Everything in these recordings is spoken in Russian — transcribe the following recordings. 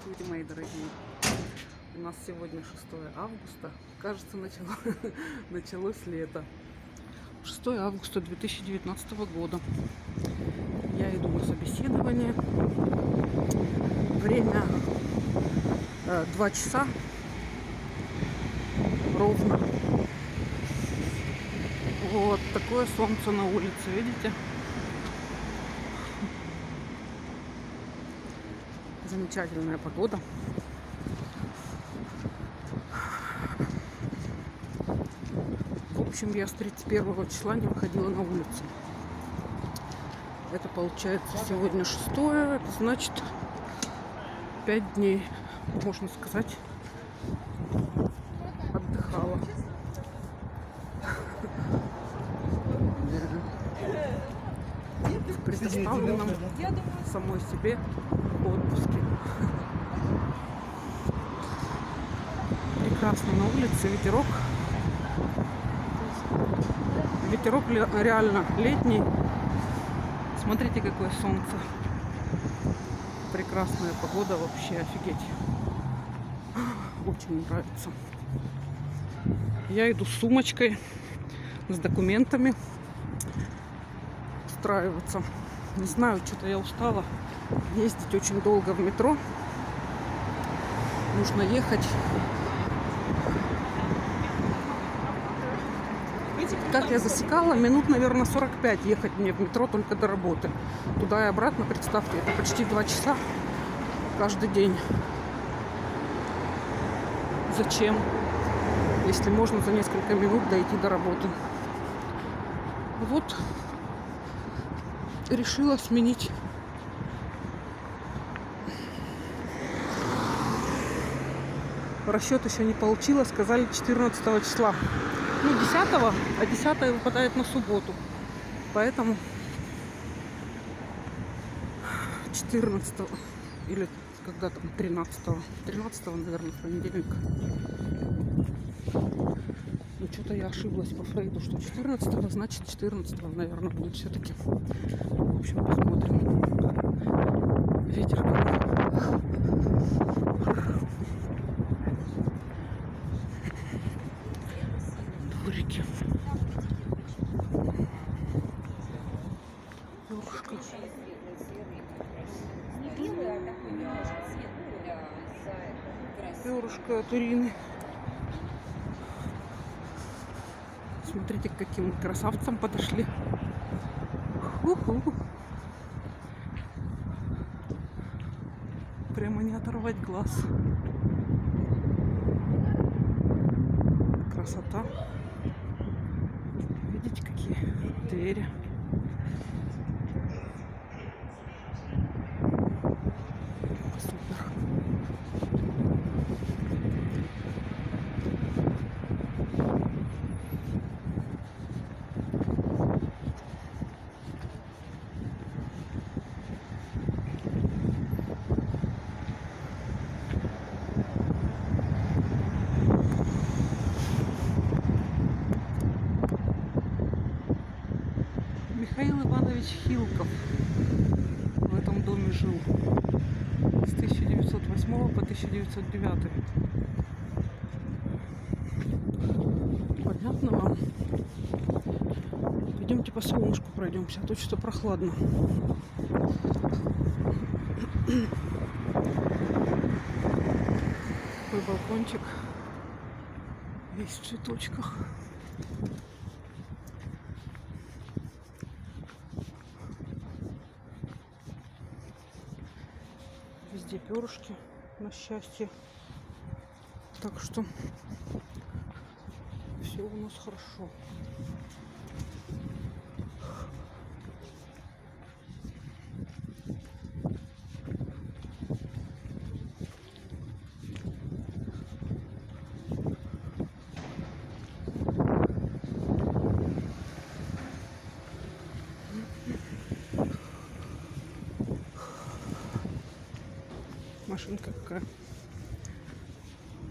Здравствуйте, мои дорогие. У нас сегодня 6 августа. Кажется, начало, началось лето. 6 августа 2019 года. Я иду на собеседование. Время э, 2 часа ровно. Вот такое солнце на улице, видите? Замечательная погода. В общем, я с 31 числа не выходила на улицу. Это получается сегодня шестое, это значит пять дней, можно сказать, отдыхала. Предоставленном самой себе отпуске. Прекрасно на улице, ветерок. Ветерок реально летний. Смотрите, какое солнце. Прекрасная погода, вообще офигеть. Очень нравится. Я иду с сумочкой, с документами устраиваться. Не знаю, что-то я устала ездить очень долго в метро. Нужно ехать. Как я засекала, минут, наверное, 45 ехать мне в метро только до работы. Туда и обратно, представьте, это почти 2 часа каждый день. Зачем? Если можно за несколько минут дойти до работы. Вот решила сменить расчет еще не получила, сказали 14 числа. Ну, 10 а 10 выпадает на субботу. Поэтому 14 или когда там 13 13 наверное, в понедельник. Что-то я ошиблась по Фрейду, что 14 значит 14 наверное, будет все-таки. В общем, посмотрим. Ветер. Дворики. Ёшка. Не белый, а такой немножко светлый для за Перышко от Ирины. Смотрите, к каким красавцам подошли. Ху-ху. Прямо не оторвать глаз. Красота. Видите, какие двери. Михаил Иванович Хилков в этом доме жил с 1908 по 1909. Понятно вам? Пойдемте по солнышку пройдемся, а то что прохладно. Такой балкончик весь в цветочках. Везде перышки, на счастье. Так что все у нас хорошо. Машинка какая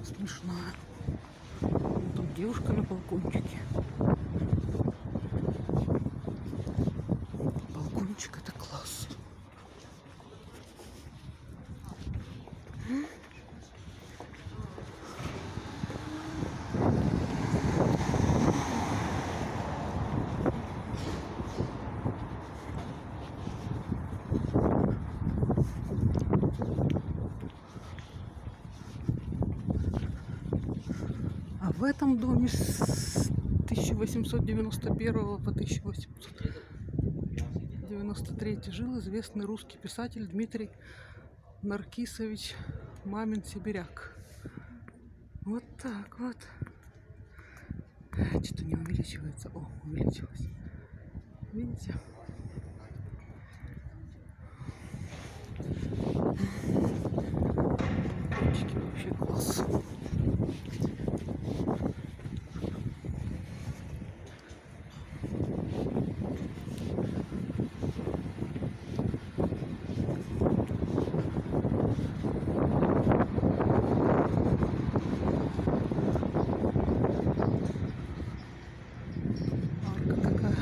смешная. Там девушка на балкончике. Балкончик это класс. М. этом доме с 1891 по 1893 жил известный русский писатель Дмитрий Наркисович Мамин Сибиряк. Вот так вот. Что-то не увеличивается. О, увеличилось. Видите? Ручки вообще класс. Арка какая.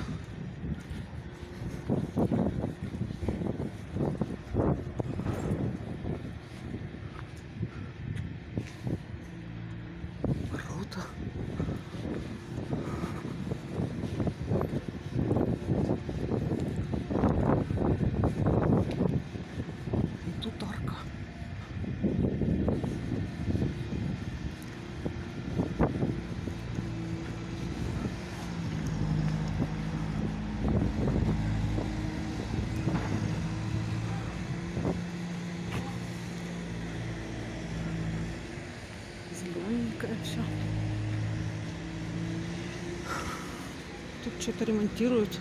Ворота. И тут арка. Зелененькая вся. Тут что-то ремонтируют.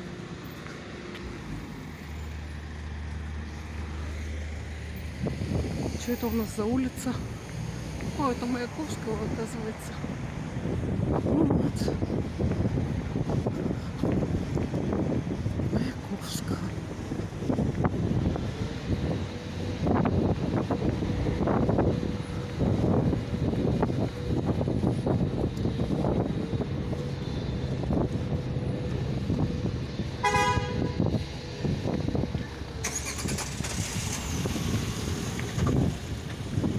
Что это у нас за улица? О, это Маяковского, оказывается. Ну вот. Маяковского.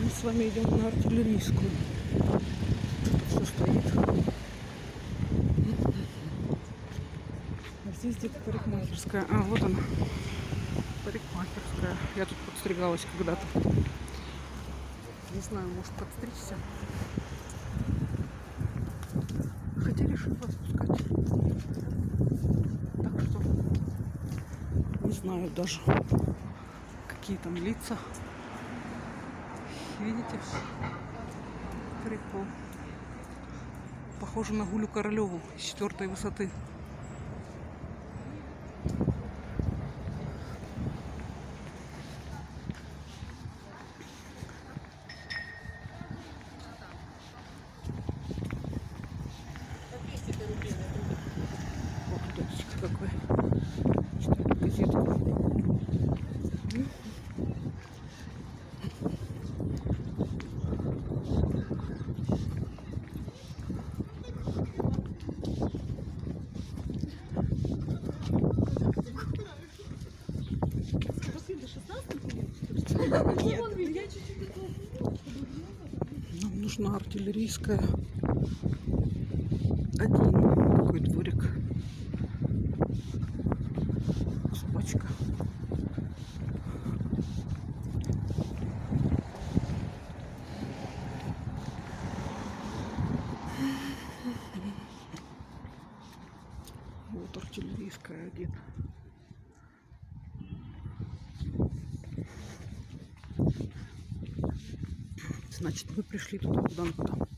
Мы с вами идем на артиллерийскую. Все стоит. А здесь где-то парикмахерская. А, вот она. Парикмахерская. Я тут подстригалась когда-то. Не знаю, может подстричься. Хотя решила отпускать. Так что не знаю даже, какие там лица. Видите? Прикол. Похоже на Гулю Королеву с четвертой высоты. Ох, дождик какой. Читаю газетку. Нам нужна артиллерийская. Один такой дворик. Собачка. Вот артиллерийская один. Значит, мы пришли туда, куда надо.